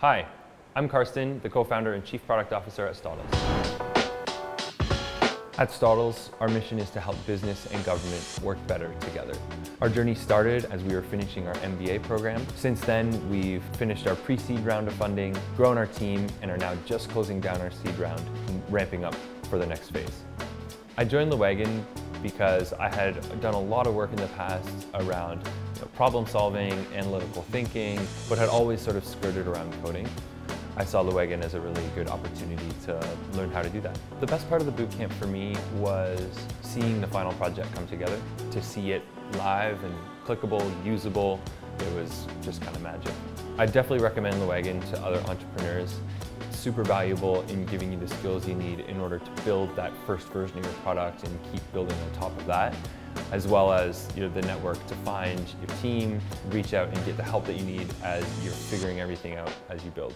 Hi, I'm Carsten, the co-founder and chief product officer at Stotles. At Stotles, our mission is to help business and government work better together. Our journey started as we were finishing our MBA program. Since then, we've finished our pre-seed round of funding, grown our team, and are now just closing down our seed round and ramping up for the next phase. I joined the Wagon because I had done a lot of work in the past around you know, problem solving, analytical thinking, but had always sort of skirted around coding. I saw Wagon as a really good opportunity to learn how to do that. The best part of the bootcamp for me was seeing the final project come together, to see it live and clickable, usable. It was just kind of magic. I definitely recommend Wagon to other entrepreneurs. Super valuable in giving you the skills you need in order to build that first version of your product and keep building on top of that as well as you know, the network to find your team, reach out and get the help that you need as you're figuring everything out as you build.